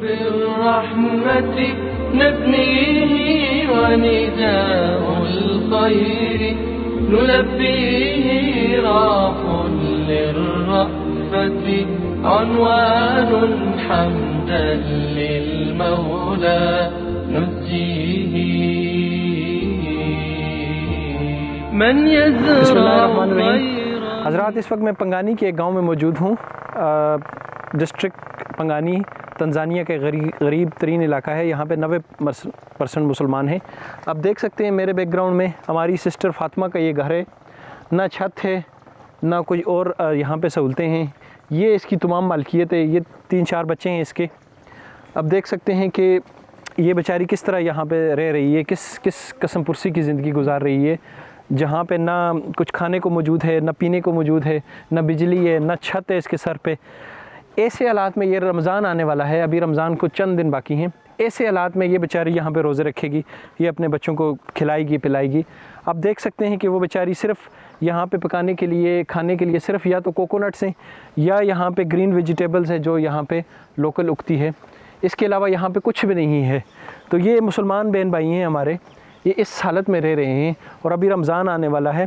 بالرحمة نبنيه ونداء الخير. نلبيه راح للرأفة عنوان حمدا للمولى. نزيه من بسم اللہ يزرع الرحمن الرحیم خيرا. حضرات اس وقت میں پنگانی کے ایک گاؤں میں موجود ہوں۔ ڈسٹرکٹ پنگانی تنزانیہ کے غریب غریب ترین علاقہ ہے، یہاں پہ نوے پرسنٹ مسلمان ہیں۔ آپ دیکھ سکتے ہیں میرے بیک گراؤنڈ میں ہماری سسٹر فاطمہ کا یہ گھر ہے۔ نہ چھت ہے، نہ کوئی اور یہاں پہ سہولتیں ہیں۔ یہ اس کی تمام مالکیت ہے، یہ تین چار بچے ہیں اس کے۔ اب دیکھ سکتے ہیں کہ یہ بیچاری کس طرح یہاں پہ رہ رہی ہے، کس کس قسم پرسی کی زندگی گزار رہی ہے۔ جہاں پہ نہ کچھ کھانے کو موجود ہے، نہ پینے کو موجود ہے، نہ بجلی ہے، نہ چھت ہے اس کے سر پہ۔ ایسے حالات میں یہ رمضان آنے والا ہے، ابھی رمضان کو چند دن باقی ہیں۔ ایسے حالات میں یہ بیچاری یہاں پہ روزے رکھے گی، یہ اپنے بچوں کو کھلائے گی، پلائے گی۔ آپ دیکھ سکتے ہیں کہ وہ بیچاری صرف یہاں پہ پکانے کے لیے، کھانے کے لیے صرف یا تو کوکونٹس ہیں یا یہاں پہ گرین ویجیٹیبلز ہے جو یہاں پہ لوکل اگتی ہے۔ اس کے علاوہ یہاں پہ کچھ بھی نہیں ہے۔ تو یہ مسلمان بہن بھائی ہیں ہمارے، یہ اس حالت میں رہ رہے ہیں اور ابھی رمضان آنے والا ہے۔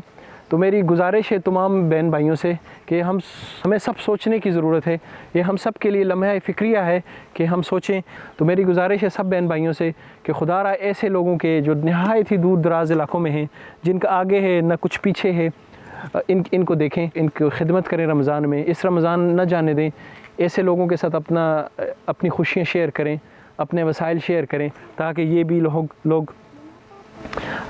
تو میری گزارش ہے تمام بہن بھائیوں سے کہ ہم ہمیں سب سوچنے کی ضرورت ہے۔ یہ ہم سب کے لیے لمحہ فکریہ ہے کہ ہم سوچیں۔ تو میری گزارش ہے سب بہن بھائیوں سے کہ خدا را ایسے لوگوں کے جو نہایت ہی دور دراز علاقوں میں ہیں، جن کا آگے ہے، نہ کچھ پیچھے ہے، ان ان کو دیکھیں، ان کی خدمت کریں رمضان میں۔ اس رمضان نہ جانے دیں۔ ایسے لوگوں کے ساتھ اپنا اپنی خوشیاں شیئر کریں، اپنے وسائل شیئر کریں تاکہ یہ بھی لوگ لوگ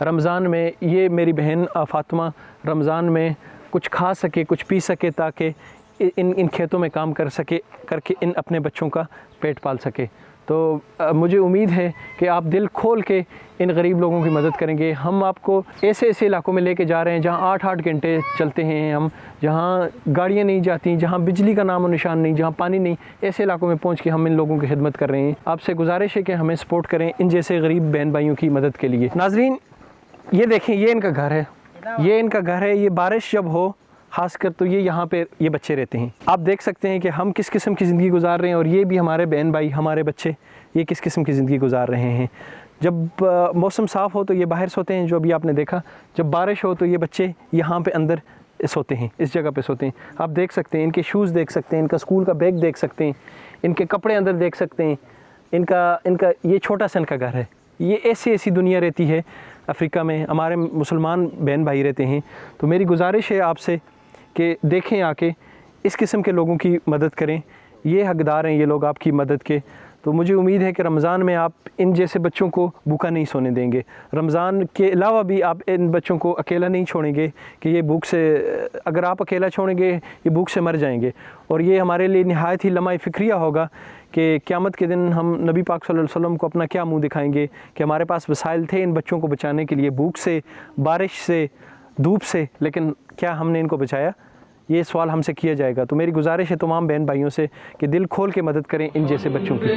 رمضان میں یہ میری بہن فاطمہ، رمضان میں کچھ کھا سکے، کچھ پی سکے تاکہ ان ان کھیتوں میں کام کر سکے، کر کے ان اپنے بچوں کا پیٹ پال سکے۔ تو مجھے امید ہے کہ آپ دل کھول کے ان غریب لوگوں کی مدد کریں گے۔ ہم آپ کو ایسے ایسے علاقوں میں لے کے جا رہے ہیں جہاں آٹھ آٹھ گھنٹے چلتے ہیں ہم، جہاں گاڑیاں نہیں جاتی، جہاں بجلی کا نام و نشان نہیں، جہاں پانی نہیں، ایسے علاقوں میں پہنچ کے ہم ان لوگوں کی خدمت کر رہے ہیں۔ آپ سے گزارش ہے کہ ہمیں سپورٹ کریں ان جیسے غریب بہن بھائیوں کی مدد کے لیے۔ ناظرین یہ دیکھیں، یہ ان کا گھر ہے۔ یہ ان کا گھر ہے۔ یہ بارش جب ہو، خاص کر تو یہ یہاں پہ یہ بچے رہتے ہیں۔ آپ دیکھ سکتے ہیں کہ ہم کس قسم کی زندگی گزار رہے ہیں اور یہ بھی ہمارے بہن بھائی، ہمارے بچے یہ کس قسم کی زندگی گزار رہے ہیں۔ جب موسم صاف ہو تو یہ باہر سوتے ہیں، جو ابھی آپ نے دیکھا۔ جب بارش ہو تو یہ بچے یہاں پہ اندر سوتے ہیں، اس جگہ پہ سوتے ہیں۔ آپ دیکھ سکتے ہیں، ان کے شوز دیکھ سکتے ہیں، ان کا اسکول کا بیگ دیکھ سکتے ہیں، ان کے کپڑے اندر دیکھ سکتے ہیں۔ ان کا ان کا یہ چھوٹا سا ان کا گھر ہے۔ یہ ایسی ایسی دنیا رہتی ہے افریقہ میں ہمارے مسلمان بہن بھائی رہتے ہیں، تو میری گزارش ہے آپ سے کہ دیکھیں آ کے اس قسم کے لوگوں کی مدد کریں۔ یہ حقدار ہیں، یہ لوگ آپ کی مدد کے تو مجھے امید ہے کہ رمضان میں آپ ان جیسے بچوں کو بھوکا نہیں سونے دیں گے۔ رمضان کے علاوہ بھی آپ ان بچوں کو اکیلا نہیں چھوڑیں گے کہ یہ بھوک سے، اگر آپ اکیلا چھوڑیں گے، یہ بھوک سے مر جائیں گے۔ اور یہ ہمارے لیے نہایت ہی لمحہ فکریہ ہوگا کہ قیامت کے دن ہم نبی پاک صلی اللہ علیہ وسلم کو اپنا کیا منہ دکھائیں گے کہ ہمارے پاس وسائل تھے ان بچوں کو بچانے کے لیے بھوک سے، بارش سے، دھوپ سے، لیکن کیا ہم نے ان کو بچایا؟ یہ سوال ہم سے کیا جائے گا؟ تو میری گزارش ہے تمام بہن بھائیوں سے کہ دل کھول کے مدد کریں ان جیسے بچوں کی۔